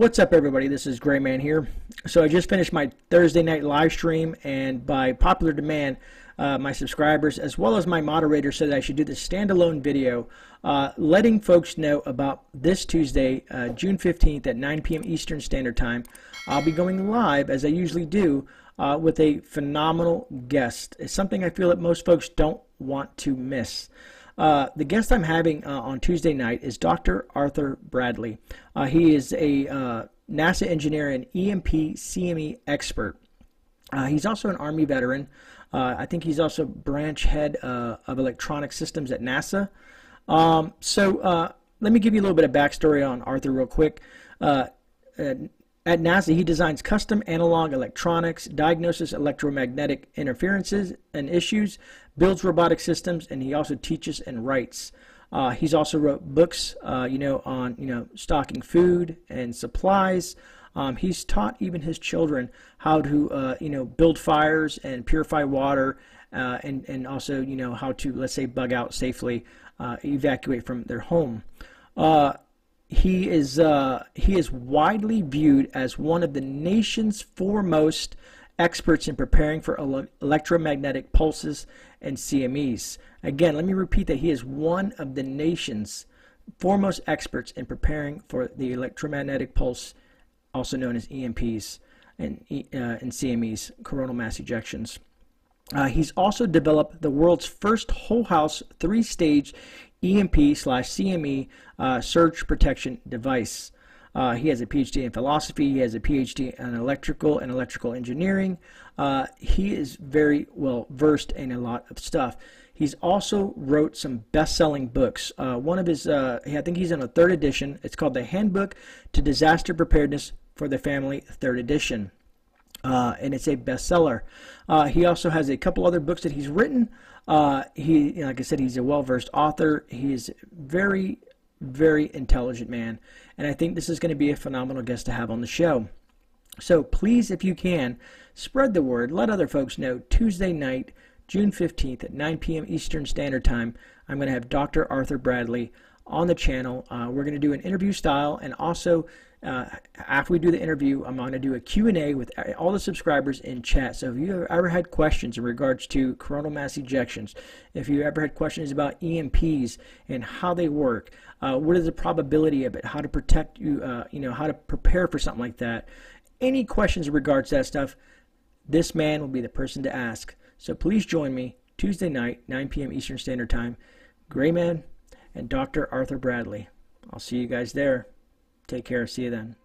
What's up, everybody? This is GreyMan here. So I just finished my Thursday night live stream, and by popular demand, uh, my subscribers as well as my moderator said I should do this standalone video, uh, letting folks know about this Tuesday, uh, June 15th at 9 p.m. Eastern Standard Time. I'll be going live as I usually do uh, with a phenomenal guest. It's something I feel that most folks don't want to miss. Uh, the guest I'm having uh, on Tuesday night is Dr. Arthur Bradley. Uh, he is a uh, NASA engineer and EMP CME expert. Uh, he's also an Army veteran. Uh, I think he's also branch head of electronic systems at NASA. Um, so let me give you a little bit of backstory on Arthur real quick. At NASA, he designs custom analog electronics, diagnoses electromagnetic interferences and issues, builds robotic systems, and he also teaches and writes. Uh, he's also wrote books, uh, you know, on you know stocking food and supplies. Um, he's taught even his children how to uh, you know build fires and purify water, uh, and and also you know how to let's say bug out safely, uh, evacuate from their home. He is uh, he is widely viewed as one of the nation's foremost experts in preparing for ele- electromagnetic pulses and CMEs. Again, let me repeat that he is one of the nation's foremost experts in preparing for the electromagnetic pulse, also known as EMPs and, uh, and CMEs, coronal mass ejections. Uh, he's also developed the world's first whole house three stage EMP slash CME uh, surge protection device. Uh, he has a PhD in philosophy. He has a PhD in electrical and electrical engineering. Uh, he is very well versed in a lot of stuff. He's also wrote some best-selling books. Uh, one of his, uh, I think he's in a third edition. It's called The Handbook to Disaster Preparedness for the Family, third edition. Uh, and it's a bestseller. Uh, he also has a couple other books that he's written. Uh, he, like I said, he's a well-versed author. He's very, very intelligent man, and I think this is going to be a phenomenal guest to have on the show. So please, if you can, spread the word. Let other folks know. Tuesday night, June 15th at 9 p.m. Eastern Standard Time, I'm going to have Dr. Arthur Bradley on the channel. Uh, we're going to do an interview style and also uh, after we do the interview, I'm going to do a Q&A with all the subscribers in chat. So if you ever had questions in regards to coronal mass ejections, if you ever had questions about EMPs and how they work, uh, what is the probability of it, how to protect you, uh, you know, how to prepare for something like that, any questions in regards to that stuff, this man will be the person to ask. So please join me Tuesday night, 9 p.m. Eastern Standard Time. GreyMan and Dr. Arthur Bradley. I'll see you guys there. Take care. See you then.